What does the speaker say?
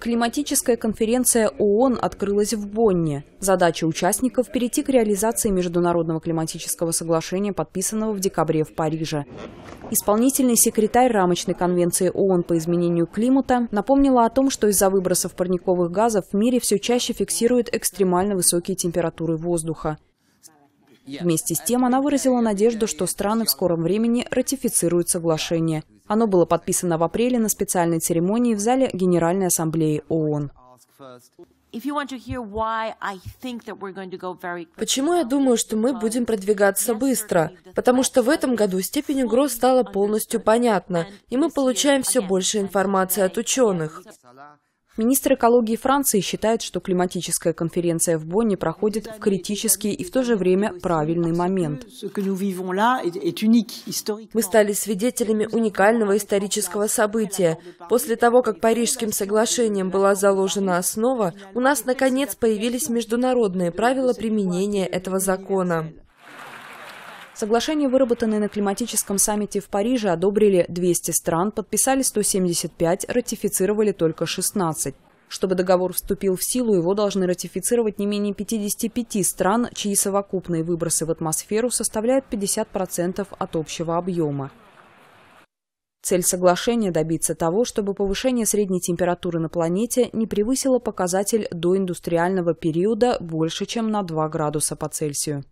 Климатическая конференция ООН открылась в Бонне. Задача участников – перейти к реализации Международного климатического соглашения, подписанного в декабре в Париже. Исполнительный секретарь рамочной конвенции ООН по изменению климата напомнила о том, что из-за выбросов парниковых газов в мире все чаще фиксируют экстремально высокие температуры воздуха. Вместе с тем она выразила надежду, что страны в скором времени ратифицируют соглашение. Оно было подписано в апреле на специальной церемонии в зале Генеральной Ассамблеи ООН. Почему я думаю, что мы будем продвигаться быстро? Потому что в этом году степень угроз стала полностью понятна, и мы получаем все больше информации от ученых. Министр экологии Франции считает, что климатическая конференция в Бонне проходит в критический и в то же время правильный момент. Мы стали свидетелями уникального исторического события. После того, как Парижским соглашением была заложена основа, у нас, наконец, появились международные правила применения этого закона. Соглашение, выработанное на климатическом саммите в Париже, одобрили 200 стран, подписали 175, ратифицировали только 16. Чтобы договор вступил в силу, его должны ратифицировать не менее 55 стран, чьи совокупные выбросы в атмосферу составляют 50% от общего объема. Цель соглашения – добиться того, чтобы повышение средней температуры на планете не превысило показатель доиндустриального периода больше, чем на 2 градуса по Цельсию.